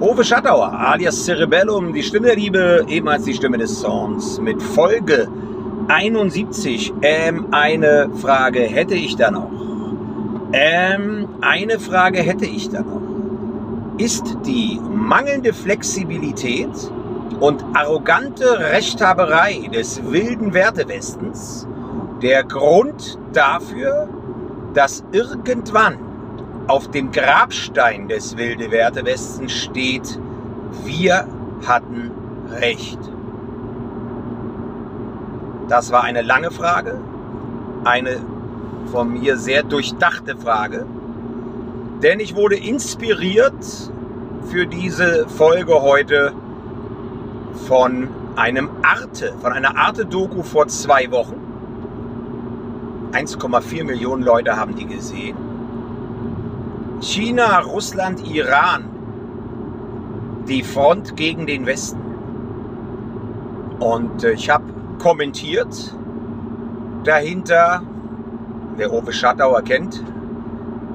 Uwe Schattauer, alias Cerebellum, die Stimme der Liebe, ebenfalls die Stimme des Songs, mit Folge 71. Ähm, eine Frage hätte ich da noch. Ähm, eine Frage hätte ich da noch. Ist die mangelnde Flexibilität und arrogante Rechthaberei des wilden Wertewestens der Grund dafür, dass irgendwann auf dem Grabstein des Wilde Werte Westens steht, wir hatten Recht. Das war eine lange Frage, eine von mir sehr durchdachte Frage, denn ich wurde inspiriert für diese Folge heute von einem Arte, von einer Arte-Doku vor zwei Wochen. 1,4 Millionen Leute haben die gesehen. China, Russland, Iran die Front gegen den Westen. Und äh, ich habe kommentiert dahinter, wer Uwe Schattauer kennt,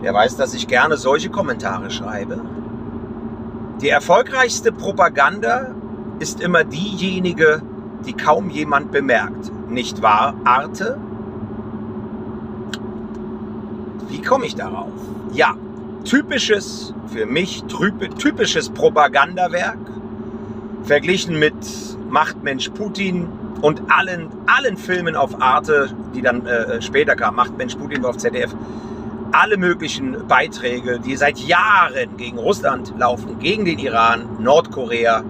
der weiß, dass ich gerne solche Kommentare schreibe. Die erfolgreichste Propaganda ist immer diejenige, die kaum jemand bemerkt. Nicht wahr, Arte? Wie komme ich darauf? Ja, typisches, für mich typisches Propagandawerk, verglichen mit Machtmensch Putin und allen, allen Filmen auf Arte, die dann äh, später kamen, Machtmensch Putin auf ZDF, alle möglichen Beiträge, die seit Jahren gegen Russland laufen, gegen den Iran, Nordkorea,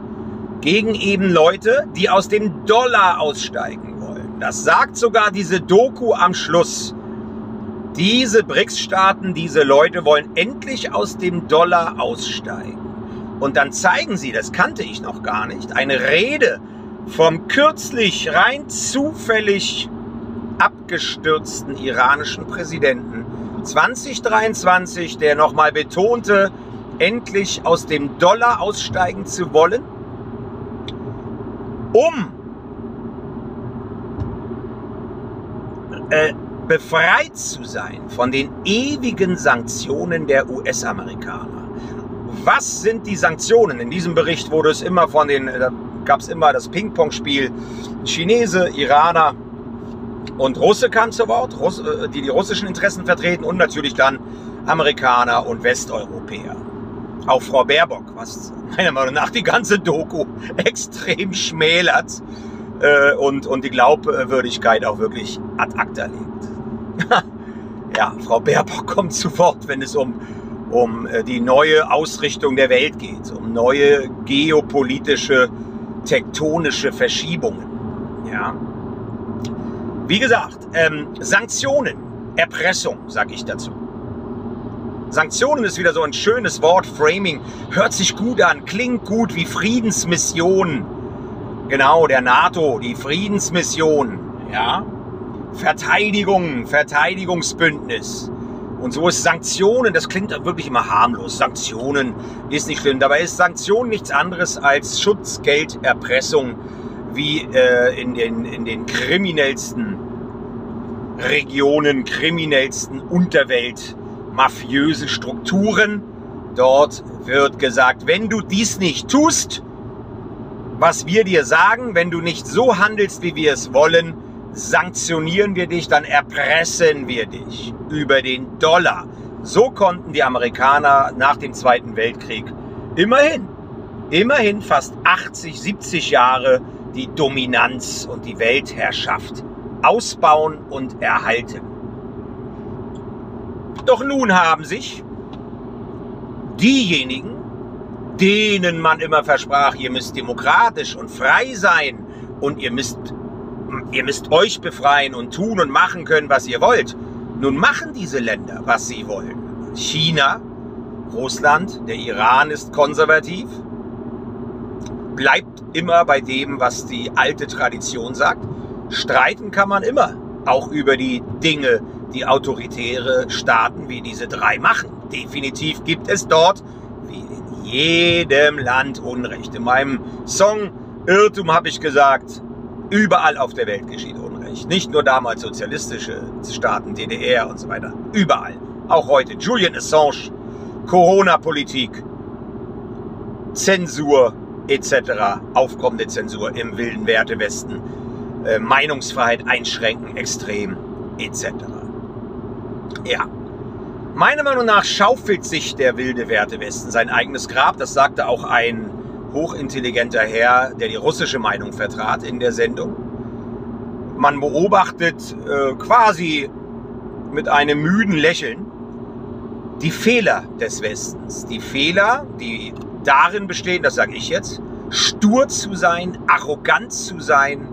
gegen eben Leute, die aus dem Dollar aussteigen wollen. Das sagt sogar diese Doku am Schluss. Diese BRICS-Staaten, diese Leute wollen endlich aus dem Dollar aussteigen. Und dann zeigen sie, das kannte ich noch gar nicht, eine Rede vom kürzlich rein zufällig abgestürzten iranischen Präsidenten 2023, der nochmal betonte, endlich aus dem Dollar aussteigen zu wollen, um äh, befreit zu sein von den ewigen Sanktionen der US-Amerikaner. Was sind die Sanktionen? In diesem Bericht wurde es immer von den, da gab es immer das Ping-Pong-Spiel Chinese, Iraner und Russe kam zu Wort, äh, die die russischen Interessen vertreten und natürlich dann Amerikaner und Westeuropäer. Auch Frau Baerbock, was meiner Meinung nach die ganze Doku extrem schmälert äh, und, und die Glaubwürdigkeit auch wirklich ad acta legt. Ja, Frau Baerbock kommt zu Wort, wenn es um, um äh, die neue Ausrichtung der Welt geht, um neue geopolitische, tektonische Verschiebungen. Ja. Wie gesagt, ähm, Sanktionen, Erpressung, sage ich dazu. Sanktionen ist wieder so ein schönes Wort, Framing, hört sich gut an, klingt gut wie Friedensmission. Genau, der NATO, die Friedensmission. Ja, Verteidigung, Verteidigungsbündnis. Und so ist Sanktionen, das klingt wirklich immer harmlos. Sanktionen ist nicht schlimm. Dabei ist Sanktionen nichts anderes als Schutzgelderpressung, wie äh, in, den, in den kriminellsten Regionen, kriminellsten Unterwelt, mafiöse Strukturen. Dort wird gesagt, wenn du dies nicht tust, was wir dir sagen, wenn du nicht so handelst, wie wir es wollen, sanktionieren wir dich, dann erpressen wir dich über den Dollar. So konnten die Amerikaner nach dem Zweiten Weltkrieg immerhin, immerhin fast 80, 70 Jahre die Dominanz und die Weltherrschaft ausbauen und erhalten. Doch nun haben sich diejenigen, denen man immer versprach, ihr müsst demokratisch und frei sein und ihr müsst ihr müsst euch befreien und tun und machen können, was ihr wollt. Nun machen diese Länder, was sie wollen. China, Russland, der Iran ist konservativ, bleibt immer bei dem, was die alte Tradition sagt. Streiten kann man immer, auch über die Dinge, die autoritäre Staaten wie diese drei machen. Definitiv gibt es dort, wie in jedem Land, Unrecht. In meinem Song Irrtum habe ich gesagt, Überall auf der Welt geschieht Unrecht. Nicht nur damals sozialistische Staaten, DDR und so weiter. Überall. Auch heute. Julian Assange, Corona-Politik. Zensur etc., aufkommende Zensur im wilden Wertewesten, äh, Meinungsfreiheit einschränken, extrem etc. Ja, meiner Meinung nach schaufelt sich der wilde Wertewesten sein eigenes Grab. Das sagte auch ein hochintelligenter Herr, der die russische Meinung vertrat in der Sendung. Man beobachtet äh, quasi mit einem müden Lächeln die Fehler des Westens. Die Fehler, die darin bestehen, das sage ich jetzt, stur zu sein, arrogant zu sein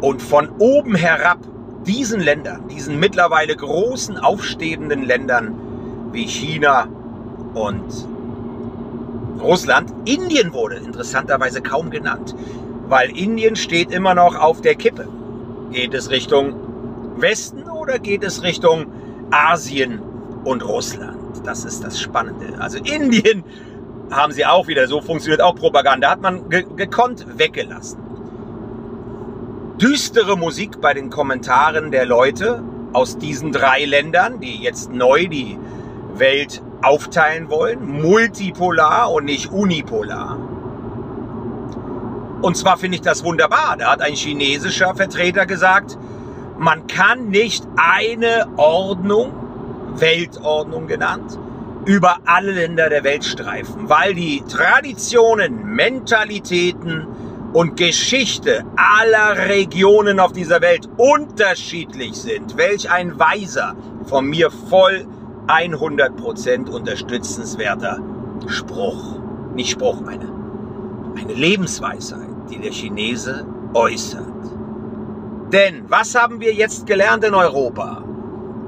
und von oben herab diesen Ländern, diesen mittlerweile großen aufstehenden Ländern wie China und Russland, Indien wurde interessanterweise kaum genannt, weil Indien steht immer noch auf der Kippe. Geht es Richtung Westen oder geht es Richtung Asien und Russland? Das ist das Spannende. Also Indien haben sie auch wieder, so funktioniert auch Propaganda, hat man ge gekonnt weggelassen. Düstere Musik bei den Kommentaren der Leute aus diesen drei Ländern, die jetzt neu die Welt aufteilen wollen, multipolar und nicht unipolar. Und zwar finde ich das wunderbar. Da hat ein chinesischer Vertreter gesagt, man kann nicht eine Ordnung, Weltordnung genannt, über alle Länder der Welt streifen, weil die Traditionen, Mentalitäten und Geschichte aller Regionen auf dieser Welt unterschiedlich sind. Welch ein weiser, von mir voll 100% unterstützenswerter Spruch. Nicht Spruch, eine, eine Lebensweisheit, die der Chinese äußert. Denn was haben wir jetzt gelernt in Europa?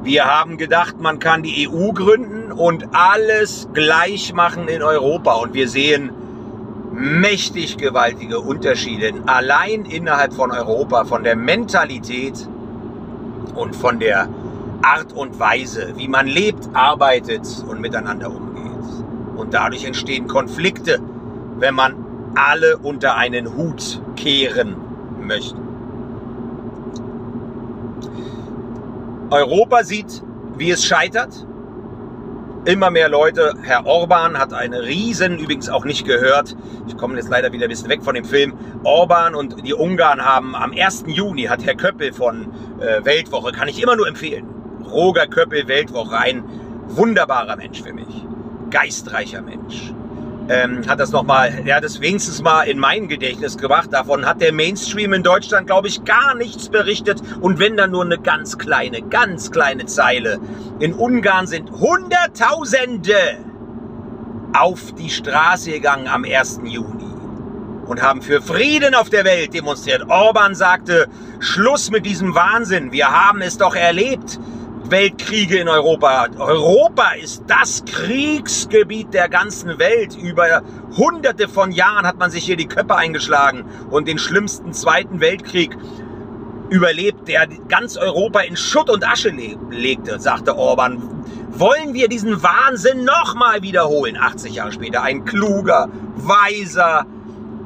Wir haben gedacht, man kann die EU gründen und alles gleich machen in Europa. Und wir sehen mächtig gewaltige Unterschiede allein innerhalb von Europa, von der Mentalität und von der Art und Weise, wie man lebt, arbeitet und miteinander umgeht. Und dadurch entstehen Konflikte, wenn man alle unter einen Hut kehren möchte. Europa sieht, wie es scheitert. Immer mehr Leute, Herr Orban hat eine riesen, übrigens auch nicht gehört, ich komme jetzt leider wieder ein bisschen weg von dem Film, Orban und die Ungarn haben am 1. Juni, hat Herr Köppel von äh, Weltwoche, kann ich immer nur empfehlen, Roger Köppel, Weltwoche, ein wunderbarer Mensch für mich, geistreicher Mensch ähm, hat das nochmal, er hat es wenigstens mal in mein Gedächtnis gebracht. Davon hat der Mainstream in Deutschland, glaube ich, gar nichts berichtet. Und wenn dann nur eine ganz kleine, ganz kleine Zeile. In Ungarn sind Hunderttausende auf die Straße gegangen am 1. Juni und haben für Frieden auf der Welt demonstriert. Orban sagte, Schluss mit diesem Wahnsinn, wir haben es doch erlebt. Weltkriege in Europa. Europa ist das Kriegsgebiet der ganzen Welt. Über hunderte von Jahren hat man sich hier die Köpfe eingeschlagen und den schlimmsten Zweiten Weltkrieg überlebt, der ganz Europa in Schutt und Asche legte, sagte Orban. Wollen wir diesen Wahnsinn nochmal wiederholen? 80 Jahre später. Ein kluger, weiser,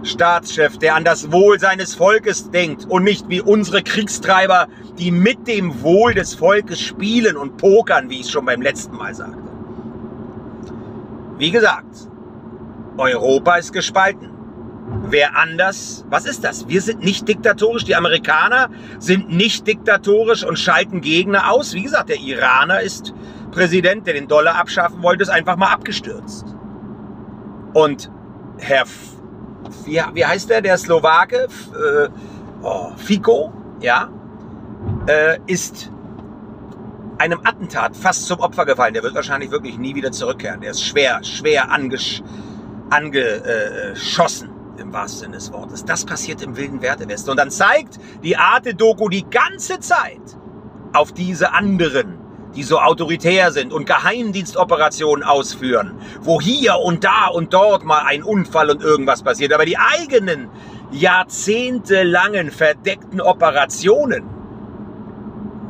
Staatschef, der an das Wohl seines Volkes denkt und nicht wie unsere Kriegstreiber, die mit dem Wohl des Volkes spielen und pokern, wie ich schon beim letzten Mal sagte. Wie gesagt, Europa ist gespalten. Wer anders, was ist das? Wir sind nicht diktatorisch, die Amerikaner sind nicht diktatorisch und schalten Gegner aus. Wie gesagt, der Iraner ist Präsident, der den Dollar abschaffen wollte, ist einfach mal abgestürzt. Und Herr wie, wie heißt der, der Slowake, äh, oh, Fico, ja, äh, ist einem Attentat fast zum Opfer gefallen. Der wird wahrscheinlich wirklich nie wieder zurückkehren. Der ist schwer, schwer angesch angeschossen im wahrsten Sinne des Wortes. Das passiert im wilden Wertewesten. Und dann zeigt die Arte-Doku die ganze Zeit auf diese anderen die so autoritär sind und Geheimdienstoperationen ausführen, wo hier und da und dort mal ein Unfall und irgendwas passiert, aber die eigenen jahrzehntelangen verdeckten Operationen,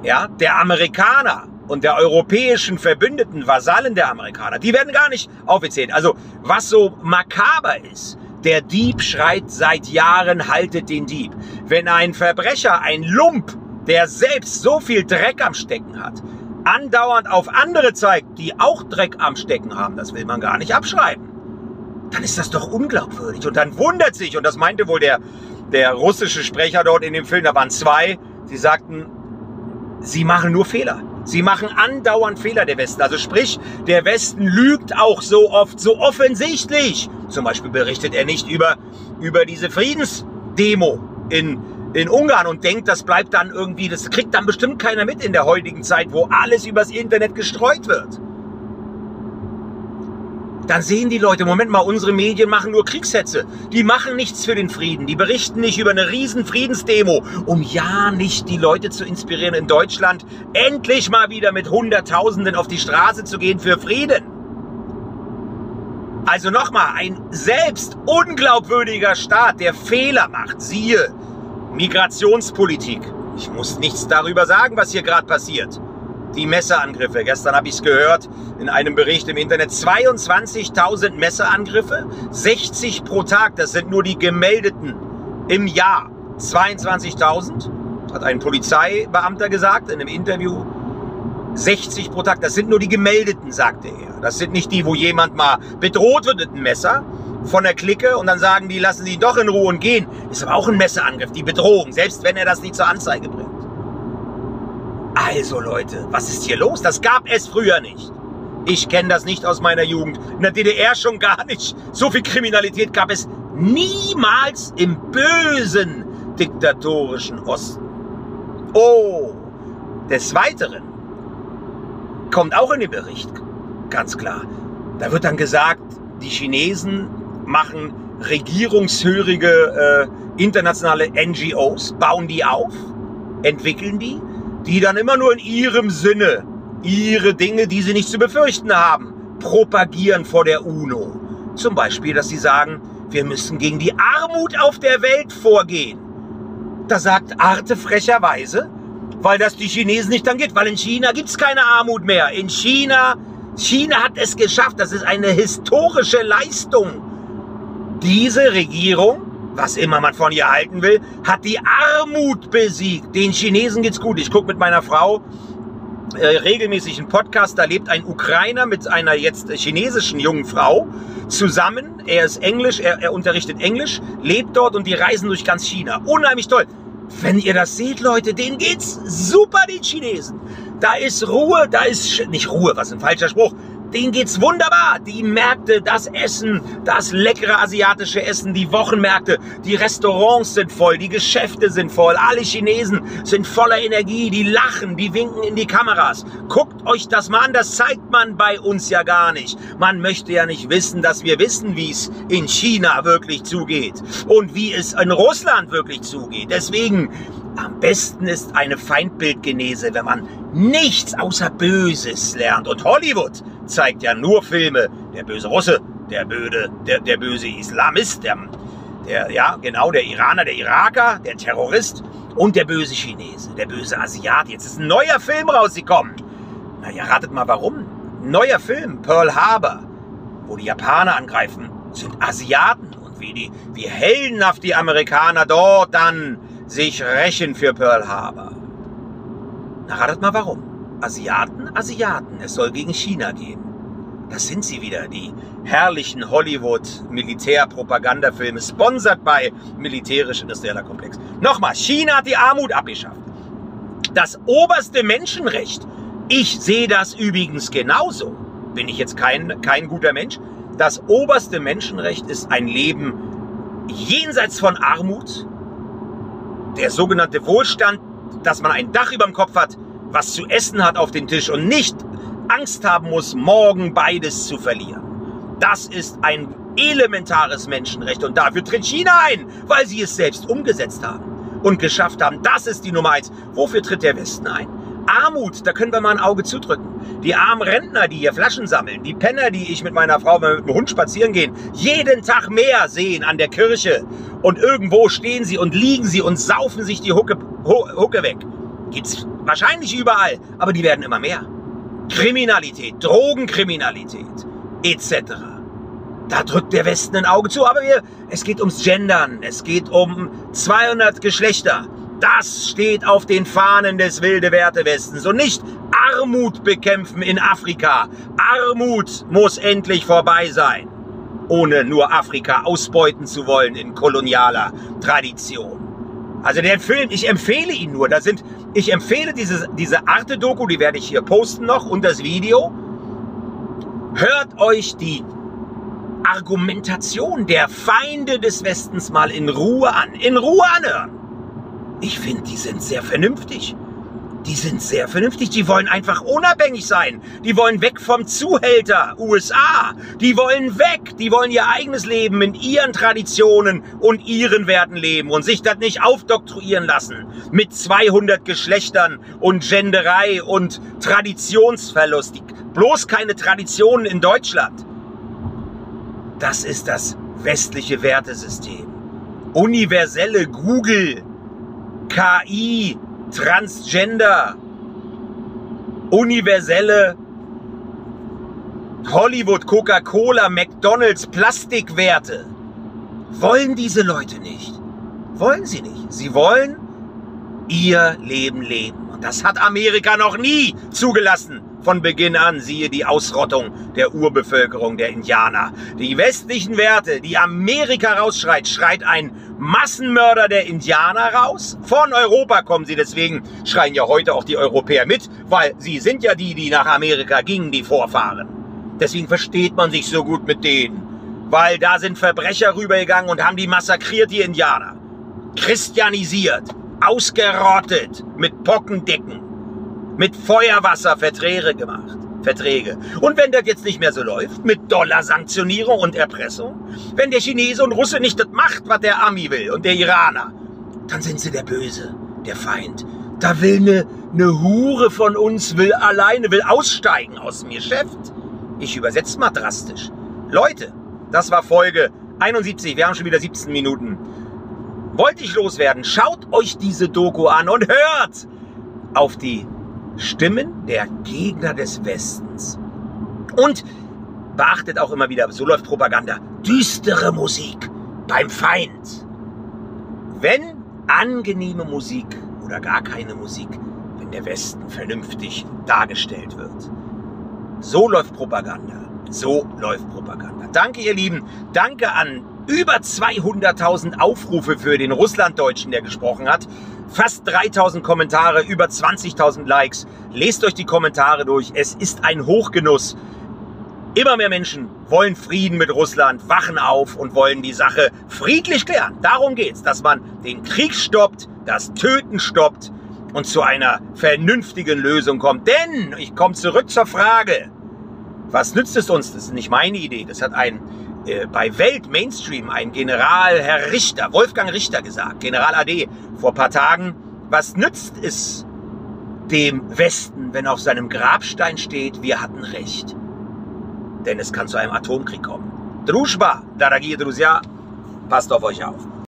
ja, der Amerikaner und der europäischen Verbündeten, Vasallen der Amerikaner, die werden gar nicht aufgezählt. Also, was so makaber ist, der Dieb schreit seit Jahren, haltet den Dieb. Wenn ein Verbrecher, ein Lump, der selbst so viel Dreck am Stecken hat, andauernd auf andere zeigt, die auch Dreck am Stecken haben, das will man gar nicht abschreiben. dann ist das doch unglaubwürdig. Und dann wundert sich, und das meinte wohl der, der russische Sprecher dort in dem Film, da waren zwei, sie sagten, sie machen nur Fehler. Sie machen andauernd Fehler, der Westen. Also sprich, der Westen lügt auch so oft, so offensichtlich. Zum Beispiel berichtet er nicht über, über diese Friedensdemo in, in Ungarn und denkt, das bleibt dann irgendwie, das kriegt dann bestimmt keiner mit in der heutigen Zeit, wo alles übers Internet gestreut wird dann sehen die Leute, Moment mal, unsere Medien machen nur Kriegshetze. Die machen nichts für den Frieden. Die berichten nicht über eine riesen Friedensdemo, um ja nicht die Leute zu inspirieren in Deutschland, endlich mal wieder mit Hunderttausenden auf die Straße zu gehen für Frieden. Also nochmal, ein selbst unglaubwürdiger Staat, der Fehler macht. Siehe, Migrationspolitik. Ich muss nichts darüber sagen, was hier gerade passiert die Messerangriffe. Gestern habe ich es gehört in einem Bericht im Internet. 22.000 Messerangriffe, 60 pro Tag. Das sind nur die gemeldeten im Jahr. 22.000, hat ein Polizeibeamter gesagt in einem Interview. 60 pro Tag, das sind nur die gemeldeten, sagte er. Das sind nicht die, wo jemand mal bedroht wird mit einem Messer von der Clique und dann sagen die, lassen sie doch in Ruhe und gehen. Ist aber auch ein Messerangriff, die Bedrohung, selbst wenn er das nicht zur Anzeige bringt. Also Leute, was ist hier los? Das gab es früher nicht. Ich kenne das nicht aus meiner Jugend. In der DDR schon gar nicht. So viel Kriminalität gab es niemals im bösen diktatorischen Osten. Oh, des Weiteren kommt auch in den Bericht, ganz klar. Da wird dann gesagt, die Chinesen machen regierungshörige äh, internationale NGOs, bauen die auf, entwickeln die die dann immer nur in ihrem Sinne ihre Dinge, die sie nicht zu befürchten haben, propagieren vor der UNO. Zum Beispiel, dass sie sagen, wir müssen gegen die Armut auf der Welt vorgehen. Da sagt Arte frecherweise, weil das die Chinesen nicht dann geht, weil in China gibt es keine Armut mehr. In China, China hat es geschafft, das ist eine historische Leistung. Diese Regierung was immer man von ihr halten will, hat die Armut besiegt. Den Chinesen geht's gut. Ich gucke mit meiner Frau äh, regelmäßig einen Podcast. Da lebt ein Ukrainer mit einer jetzt chinesischen jungen Frau zusammen. Er ist Englisch, er, er unterrichtet Englisch, lebt dort und die reisen durch ganz China. Unheimlich toll. Wenn ihr das seht, Leute, denen geht's super, den Chinesen. Da ist Ruhe, da ist nicht Ruhe, was ein falscher Spruch denen geht's wunderbar. Die Märkte, das Essen, das leckere asiatische Essen, die Wochenmärkte, die Restaurants sind voll, die Geschäfte sind voll, alle Chinesen sind voller Energie, die lachen, die winken in die Kameras. Guckt euch das mal an, das zeigt man bei uns ja gar nicht. Man möchte ja nicht wissen, dass wir wissen, wie es in China wirklich zugeht und wie es in Russland wirklich zugeht. Deswegen am besten ist eine Feindbildgenese, wenn man nichts außer Böses lernt. Und Hollywood zeigt ja nur Filme. Der böse Russe, der böse, der, der böse Islamist, der, der, ja, genau, der Iraner, der Iraker, der Terrorist und der böse Chinese, der böse Asiat. Jetzt ist ein neuer Film rausgekommen. Na ja, ratet mal warum. neuer Film, Pearl Harbor, wo die Japaner angreifen, sind Asiaten. Und wie, die, wie heldenhaft die Amerikaner dort dann sich rächen für Pearl Harbor. Na, ratet mal warum. Asiaten, Asiaten, es soll gegen China gehen. Das sind sie wieder, die herrlichen Hollywood-Militärpropagandafilme, sponsert bei militärisch-industrieller Komplex. Nochmal, China hat die Armut abgeschafft. Das oberste Menschenrecht, ich sehe das übrigens genauso, bin ich jetzt kein, kein guter Mensch, das oberste Menschenrecht ist ein Leben jenseits von Armut, der sogenannte Wohlstand, dass man ein Dach über dem Kopf hat, was zu essen hat auf den Tisch und nicht Angst haben muss, morgen beides zu verlieren. Das ist ein elementares Menschenrecht und dafür tritt China ein, weil sie es selbst umgesetzt haben und geschafft haben. Das ist die Nummer eins. Wofür tritt der Westen ein? Armut, da können wir mal ein Auge zudrücken. Die armen Rentner, die hier Flaschen sammeln, die Penner, die ich mit meiner Frau, wenn wir mit dem Hund spazieren gehen, jeden Tag mehr sehen an der Kirche und irgendwo stehen sie und liegen sie und saufen sich die Hucke, Hucke weg. Gibt's wahrscheinlich überall, aber die werden immer mehr. Kriminalität, Drogenkriminalität etc. Da drückt der Westen ein Auge zu, aber wir, es geht ums Gendern, es geht um 200 Geschlechter. Das steht auf den Fahnen des wilde Werte Westens und nicht Armut bekämpfen in Afrika. Armut muss endlich vorbei sein. Ohne nur Afrika ausbeuten zu wollen in kolonialer Tradition. Also der Film, ich empfehle ihn nur. Da sind, ich empfehle diese, diese Arte-Doku, die werde ich hier posten noch und das Video. Hört euch die Argumentation der Feinde des Westens mal in Ruhe an. In Ruhe anhören. Ich finde, die sind sehr vernünftig die sind sehr vernünftig. Die wollen einfach unabhängig sein. Die wollen weg vom Zuhälter USA. Die wollen weg. Die wollen ihr eigenes Leben in ihren Traditionen und ihren Werten leben und sich das nicht aufdoktroyieren lassen mit 200 Geschlechtern und Genderei und Traditionsverlust. Bloß keine Traditionen in Deutschland. Das ist das westliche Wertesystem. Universelle Google, KI, Transgender, universelle Hollywood, Coca-Cola, McDonald's, Plastikwerte. Wollen diese Leute nicht. Wollen sie nicht. Sie wollen ihr Leben leben. Und das hat Amerika noch nie zugelassen von Beginn an, siehe die Ausrottung der Urbevölkerung der Indianer. Die westlichen Werte, die Amerika rausschreit, schreit ein Massenmörder der Indianer raus. Von Europa kommen sie, deswegen schreien ja heute auch die Europäer mit, weil sie sind ja die, die nach Amerika gingen, die Vorfahren. Deswegen versteht man sich so gut mit denen. Weil da sind Verbrecher rübergegangen und haben die massakriert, die Indianer. Christianisiert, ausgerottet, mit Pockendecken mit Feuerwasser Verträge gemacht. Verträge. Und wenn das jetzt nicht mehr so läuft, mit Dollarsanktionierung und Erpressung, wenn der Chinese und Russe nicht das macht, was der Ami will und der Iraner, dann sind sie der Böse, der Feind. Da will eine, eine Hure von uns, will alleine, will aussteigen aus dem Geschäft. Ich übersetze mal drastisch. Leute, das war Folge 71, wir haben schon wieder 17 Minuten. Wollte ich loswerden, schaut euch diese Doku an und hört auf die Stimmen der Gegner des Westens. Und beachtet auch immer wieder, so läuft Propaganda, düstere Musik beim Feind. Wenn angenehme Musik oder gar keine Musik, wenn der Westen vernünftig dargestellt wird. So läuft Propaganda. So läuft Propaganda. Danke, ihr Lieben. Danke an über 200.000 Aufrufe für den Russlanddeutschen, der gesprochen hat. Fast 3000 Kommentare, über 20.000 Likes. Lest euch die Kommentare durch. Es ist ein Hochgenuss. Immer mehr Menschen wollen Frieden mit Russland, wachen auf und wollen die Sache friedlich klären. Darum geht's, dass man den Krieg stoppt, das Töten stoppt und zu einer vernünftigen Lösung kommt. Denn, ich komme zurück zur Frage, was nützt es uns? Das ist nicht meine Idee. Das hat ein äh, bei Welt Mainstream ein General, Herr Richter, Wolfgang Richter gesagt, General AD, vor paar Tagen, was nützt es dem Westen, wenn auf seinem Grabstein steht, wir hatten Recht? Denn es kann zu einem Atomkrieg kommen. Druschba, daragie Druzja, passt auf euch auf.